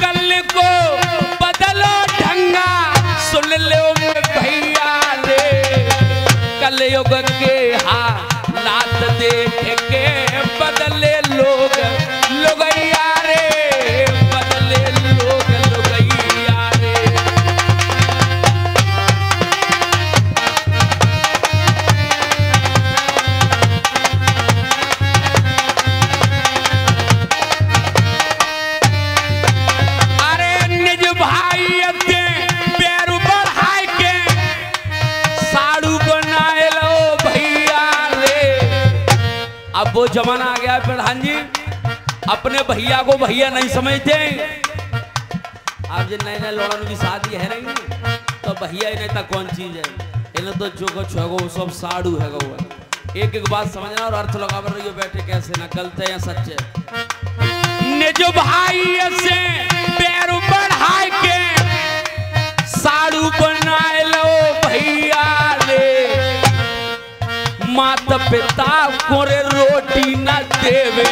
कल प्रधान जी, अपने भैया को भैया नहीं समझते। अब जो नए नए लड़न की शादी है नहीं तो भैया ही नहीं था कौन चीज़ है? इन्हें तो जो कुछ है वो सब साड़ू है वो। एक एक बात समझना और अर्थ लगा रही हो बैठे, कैसे ना गलत है या सच है। निज भाई से पैर बढ़ाए के साड़ू बनाए लो, भैया रे मात पिता कोरे रोटी न देवे।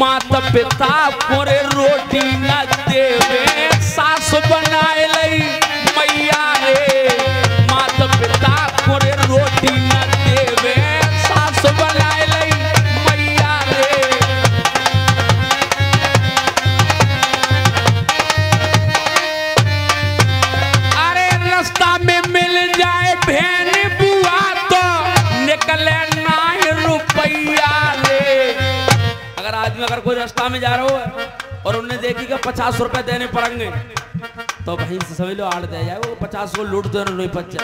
माता पिता कोरे रोटी न देवे। सास बनाए लई पचास रुपए देने पड़ेंगे। तो भाई समझ लो आड़ दे जाए, वो पचास को लूट दो बच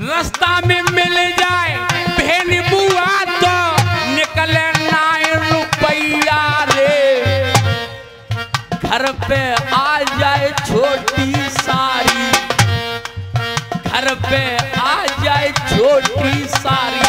रास्ता में मिल जाए भेन बुआ तो निकले नाय रुपया रे। घर पे आ जाए छोटी सारी। घर पे आ जाए छोटी सारी।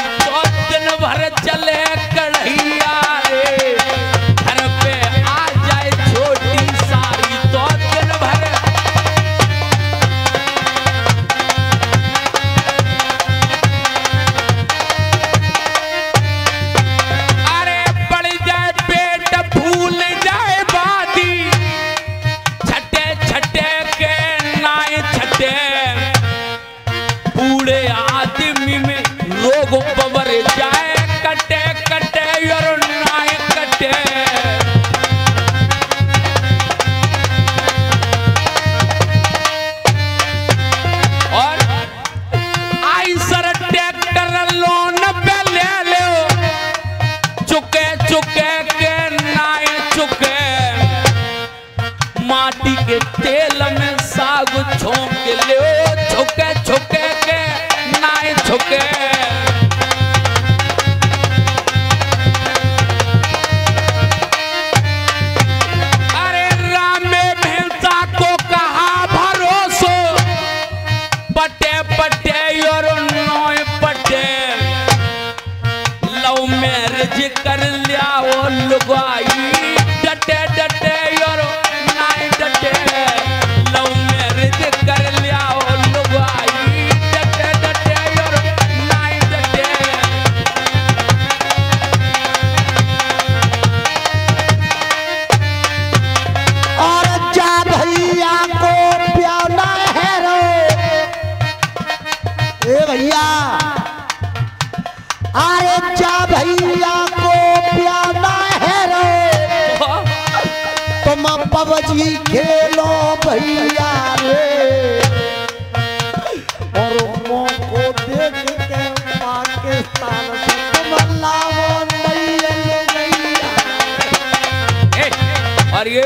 और ये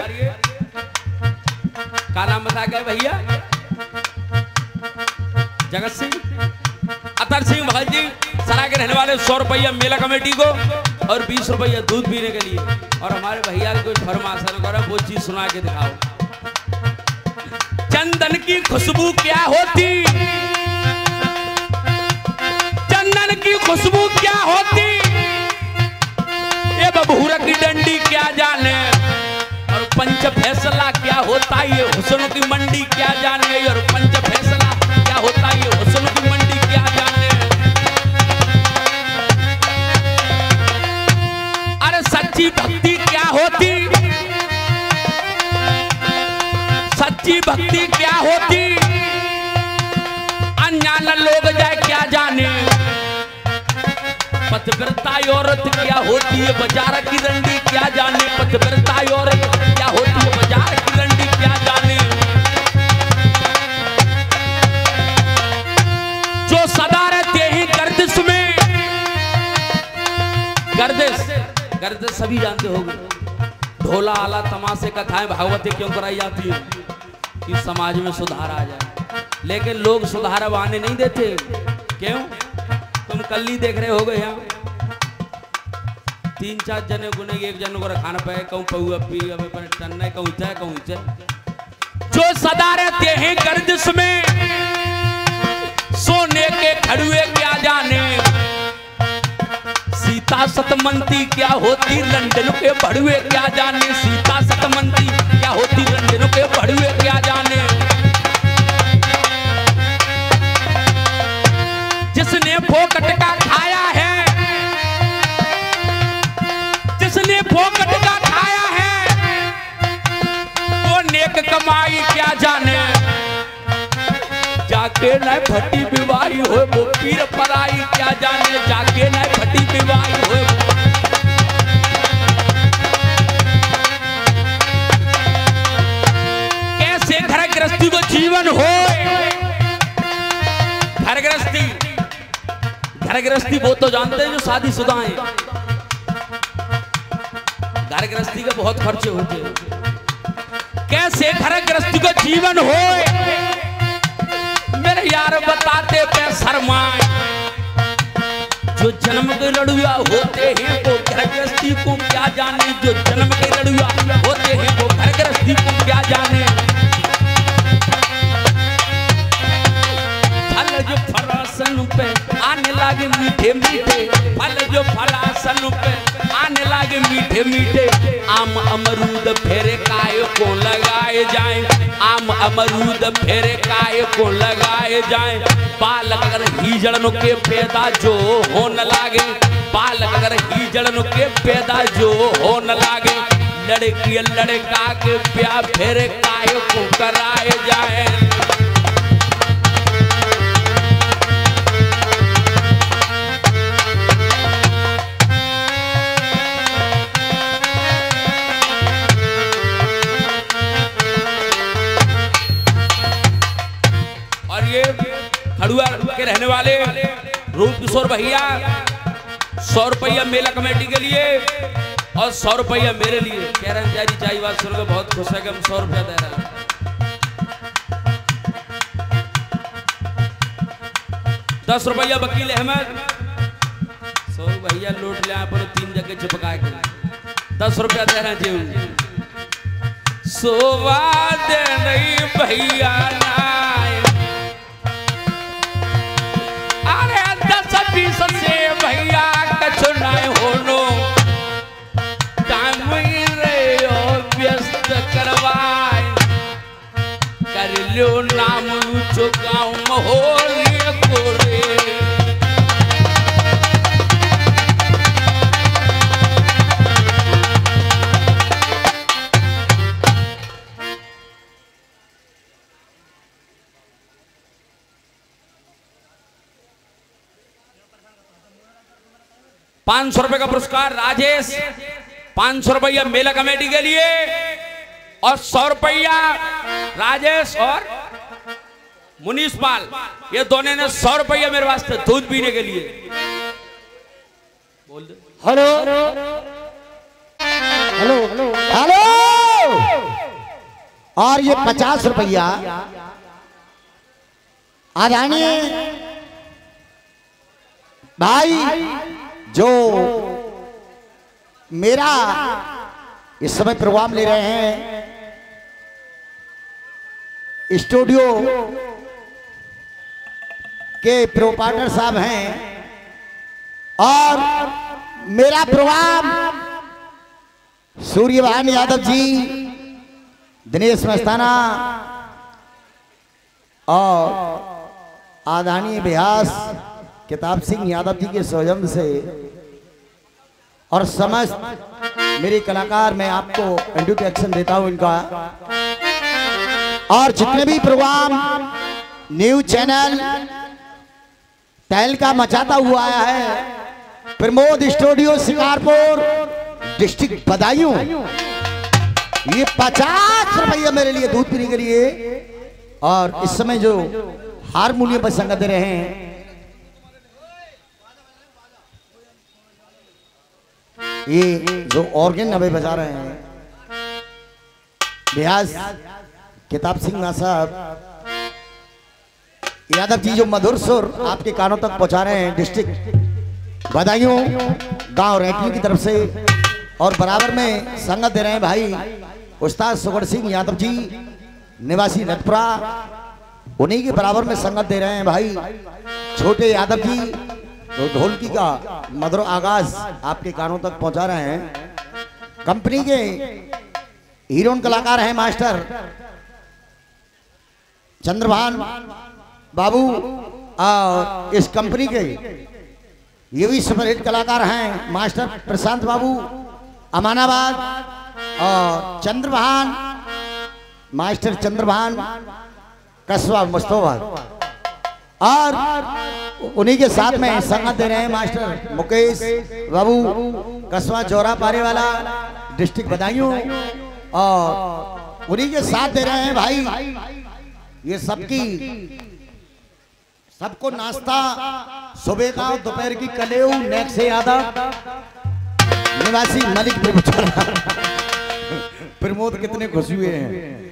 का नाम बता गए भैया। जगत सिंह, अतर सिंह भाई जी, सरा के रहने वाले सौ रुपया मेला कमेटी को और बीस रुपया दूध पीने के लिए। और हमारे भैया की फरमाश करो, वो चीज़ सुना के दिखाओ। चंदन की खुशबू क्या होती? चंदन की खुशबू क्या होती? ये बबूरा की डंडी क्या जाने? पंच फैसला क्या होता है? हुसन की मंडी क्या जान? गई और पंच फैसला क्या होता है? हुसन की मंडी क्या जान? अरे सच्ची भक्ति क्या होती? सच्ची भक्ति क्या होती? अनजान लोग जाए क्या जाने? पथव्रता औरत क्या होती है? बाज़ार की रंडी क्या जाने? पथव्रता औरत गर्दिश सभी जानते होंगे। ढोला, आला, तमाशे, कथाएँ भागवती क्यों कराई जाती है? कि समाज में सुधार आ जाए। लेकिन लोग सुधार अब आने नहीं देते। क्यों? तुम कल ही देख रहे हो गए यहाँ। तीन, चार जने गुने, एक जन को खाना पे कहूँ पहुआ पी अब पर टन्ने कहूँ चाहे कहूँ चाहे जो सदा रहते हैं गर्दिश में, सोने के खड़ुए क्या जाने? सीता सतमंती, क्या होती लंडन के भड़ुए क्या जाने? सीता सतमंती, क्या होती लंडन के भड़ुए क्या जाने? जिसने फोकट का खाया है, जिसने फोकट का खाया है, वो नेक कमाई क्या जाने? जाके न फटी बीवाई हो वो पीर पराई क्या जाने, जाके न फटी बीवाई हो कैसे घर गृहस्थी को जीवन हो? घर गृहस्थी घर गृहस्थी वो तो जानते हैं जो शादी शुदा है। घर गृहस्थी के बहुत खर्चे होते हैं। कैसे घर गृहस्थी को जीवन हो? यार बताते पे शर्माए। जो जन्म के लड़ुआ होते हैं, वो घर गृहस्थी को क्या जाने? जो जन्म के लड़ुआ होते हैं, वो घर गृहस्थी को क्या जाने? फल जो फरासन पे आने लगे मीठे मीठे फल जो फलासन पे लगे मीठे मीठे आम अमरूद फेरे काय को लगाए जाए? आम अमरूद फेरे काय को लगाए जाए? पालक अगर हीजड़न के पैदा जो हो न लागे, पालक अगर हीजड़न के पैदा जो हो न लागे, लड़की लड़का के प्या फेरे काय को कराए जाए? भैया, सौ रुपया मेला कमेटी के लिए और सौ रुपया मेरे लिए। कह रहे हैं चाहिए बात सुनकर बहुत खुश है कि हम सौ रुपया दे रहे हैं। दस रुपया वकील अहमद। सौ भैया लूट ले पर तीन जगह चिपका के। दस रुपया दे रहे हैं जी। सोवा दे नहीं भैया नाय से भैया कछु नाय होनो। टाइम रे ओ व्यस्त करवाए। कर लो नाम चुकाऊ महोलिए कोरे पाँच सौ रुपए का पुरस्कार, राजेश। पाँच सौ रुपया मेला कमेटी के लिए और सौ रुपया राजेश और मुनीष पाल। ये दोनों ने सौ रुपया मेरे वास्ते दूध पीने के लिए। बोल दे। हेलो। हेलो। हेलो। और ये पचास रुपया। आदानी भाई। जो मेरा इस समय प्रोग्राम ले रहे हैं, स्टूडियो के प्रोपाइटर साहब हैं, और मेरा प्रोग्राम सूर्यभान यादव जी, दिनेश मस्ताना, और आदानी अभ्यास किताब सिंह यादव जी के सौजन्य से। और समस्त मेरे कलाकार मैं आपको इंट्रोडक्शन देता हूँ इनका। और जितने भी प्रोग्राम न्यूज़ चैनल तहलका मचाता हुआ आया है, प्रमोद स्टूडियो, शिकारपुर डिस्ट्रिक्ट बदायूं ये पचास रुपया मेरे लिए दूध पीने के लिए। और इस समय जो हारमोनियम पर संगत दे रहे हैं ये जो ऑर्गन अभी बजा रहे हैं। बिहाज किताब सिंह ना साहब, यादव जी जो मधुर सुर आपके कानों तक पहुँचा रहे हैं डिस्ट्रिक्ट बदायूं गाँव रैटली की तरफ़ से। और बराबर में संगत दे रहे हैं भाई उस्ताद सुगढ़ सिंह यादव जी, निवासी नटपुरा। उन्हीं के बराबर में संगत दे रहे हैं भाई छोटे यादव जी जो ढोलकी का मधुर आगाज़ आपके कानों तक पहुँचा रहे हैं। कंपनी के हीरोन कलाकार हैं मास्टर चंद्रभान बाबू और इस कंपनी के ये भी सुपरहिट कलाकार हैं मास्टर प्रशांत बाबू, अमानाबाद और चंद्रभान, मास्टर चंद्रभान कस्बा मुस्तफाबाद। और उन्हीं के साथ में संगत दे रहे हैं मास्टर मुकेश बाबू कस्बा चौरा पारे वाला डिस्ट्रिक्ट बदायूं और उन्हीं के साथ दे रहे हैं भाई ये सबकी सबको नाश्ता सुबह का दोपहर की कलेऊ नेक्स्ट से यादव निवासी मलिक प्रमोद कितने खुश हुए हैं?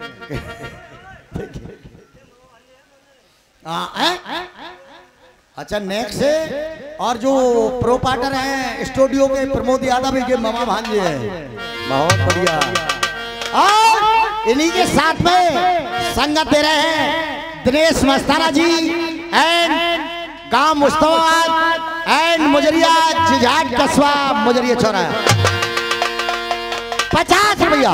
अच्छा नेक्स्ट है। और जो प्रो पार्टनर हैं स्टूडियो के प्रमोद यादव ये मामा भांजे हैं। बहुत बढ़िया। और इन्हीं के साथ में संगत दे रहे हैं दिनेश मस्ताना जी एंड गाँव मुस्तफाबाद एंड मुजरिया जिजाट कस्बा मुजरिया चौराहा। पचास रुपया।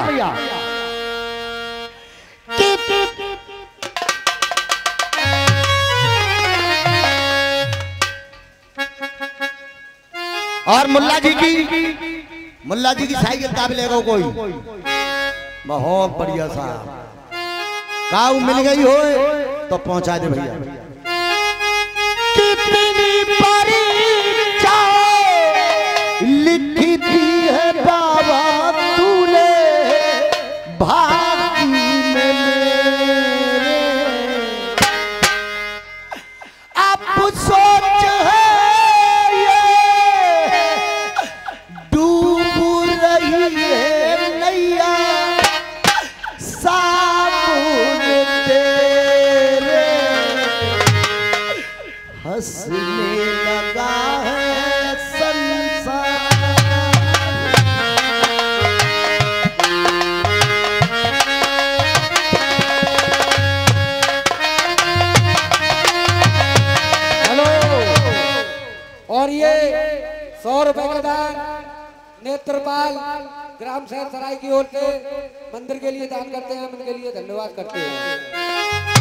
और मुल्ला जी की, मुल्ला जी की साइकिल का भी लेगा कोई? बहुत बढ़िया साहब। काऊ मिल गई हो तो पहुँचा दे भैया। नेत्रपाल ग्राम शहर सराय की ओर से मंदिर के लिए दान करते हैं मंदिर के लिए धन्यवाद करते हैं।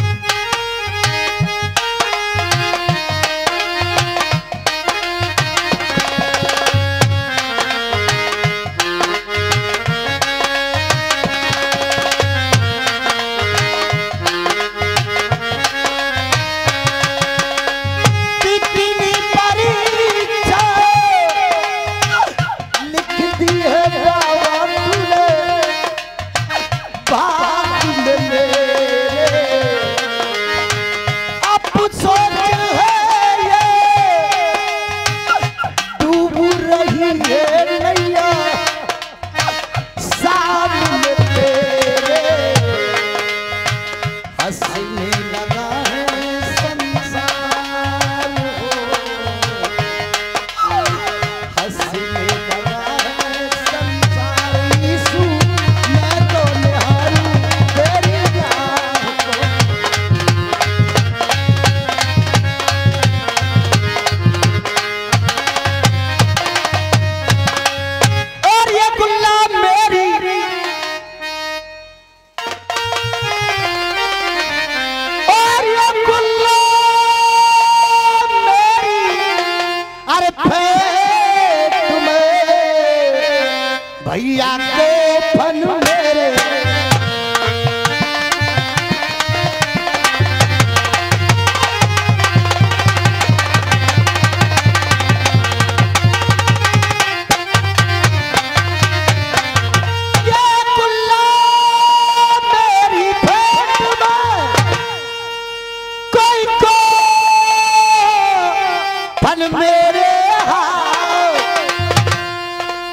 फन मेरे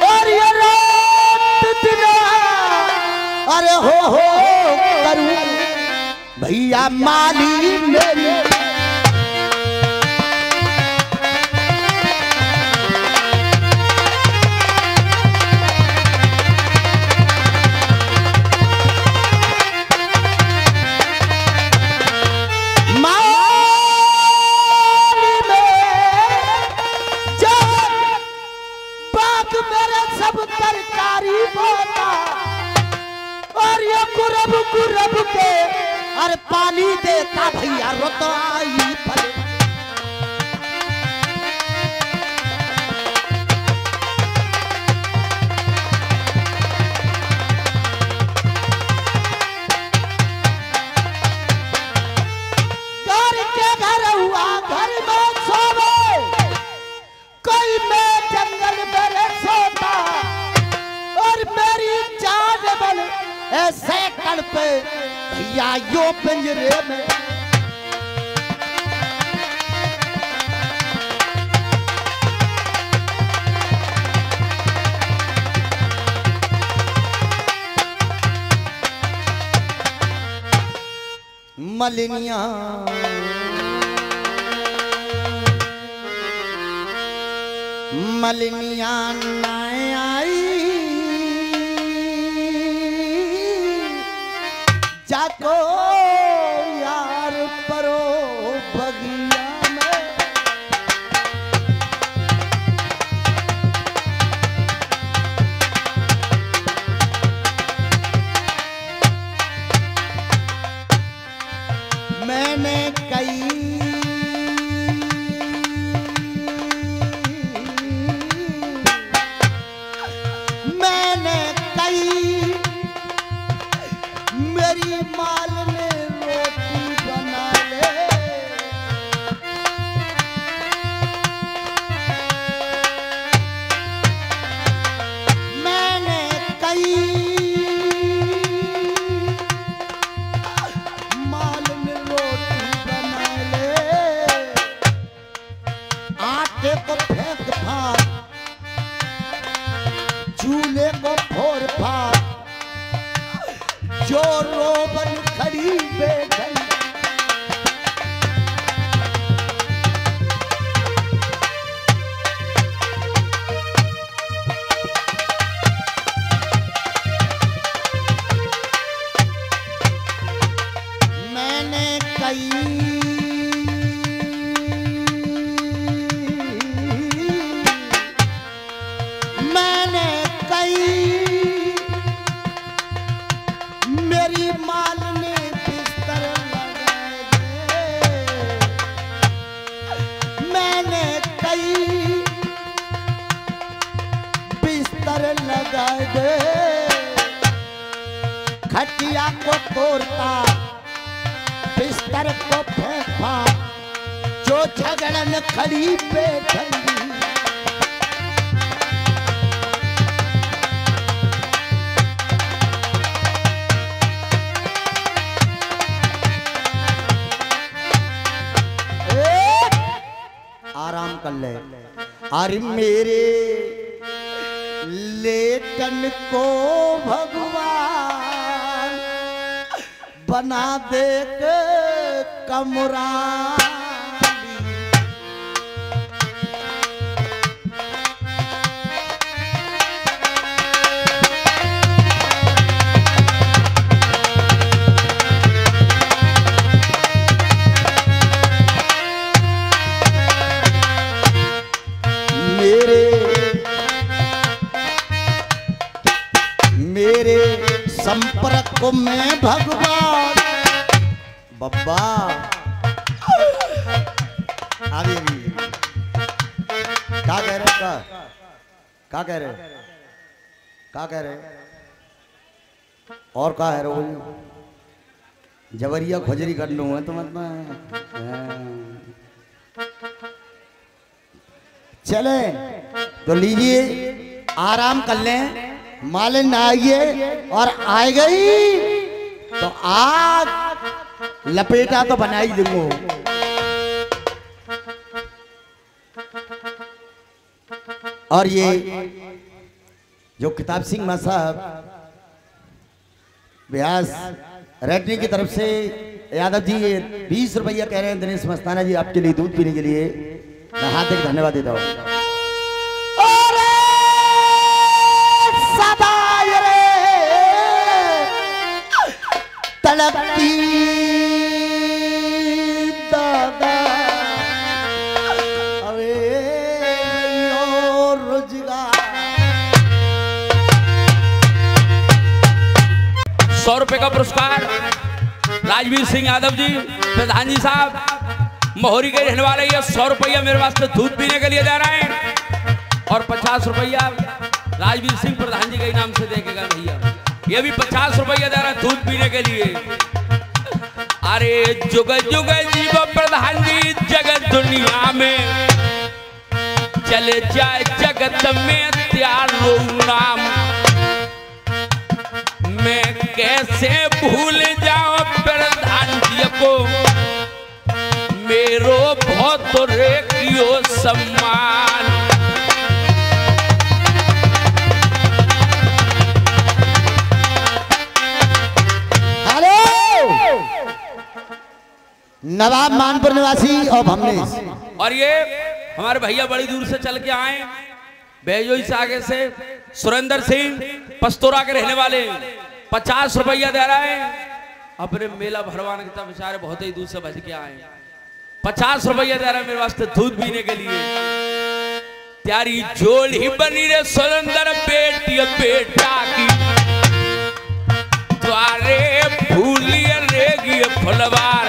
और ये रात अरे हो हो करूँ। भैया माली मेरी अरे पानी देता भैया रोतो आई ऐसे तड़पे भैया यो पिंजरे में मलिनिया मलिनिया नाय आई माल झगड़न खड़ी पे आराम कर ले। अरे मेरे लेटन को भगवान बना दे कमरा। मैं भगवान। बब्बा। आगे अभी क्या कह रहे का क्या कह रहे क्या कह रहे और का है रोज जबरिया खोजरी कर लूँ तो मतलब चले तो लीजिए, आराम कर लें। मालिन आइए और आ गई। तो आग लपेटा तो बना ही दूँगा और ये जो किताब सिंह साहब व्यास रेडनी की तरफ़ से, यादव जी, ये बीस रुपया कह रहे हैं दिनेश मस्ताना जी, आपके लिए दूध पीने के लिए। मैं हार्दिक धन्यवाद देता हूँ। सौ रुपए का पुरस्कार। राजवीर सिंह यादव जी, प्रधान जी साहब, मोहरी के रहने वाले ये सौ रुपया मेरे वास्ते दूध पीने के लिए दे रहे हैं। और पचास रुपया राजवीर सिंह प्रधान जी के इनाम से देखेगा भैया। ये भी पचास रुपया दे रहा है दूध पीने के लिए। अरे जुग जुग जीव प्रधान जी, जगत दुनिया में चले जाए जगत में त्यारो नाम। मैं कैसे भूल जाऊँ प्रधान जी को? मेरो बहुत रेखियो सम्मान। हेलो! नवाब मानपुर निवासी और हमने और ये हमारे भैया बड़ी दूर से चल के आए। बेजोई से आगे से सुरेंद्र सिंह पस्तोरा के रहने वाले। पचास रुपया दे रहा है। अपने मेला भरवाने के विचार बहुत ही दूर से बच के आए। पचास रुपया दे रहा है मेरे वास्ते दूध पीने के लिए। त्यारी जोड़ ही बनी रे सुरंदर बेटी बेटा की। द्वारे भूलिए रेगी फुलवार।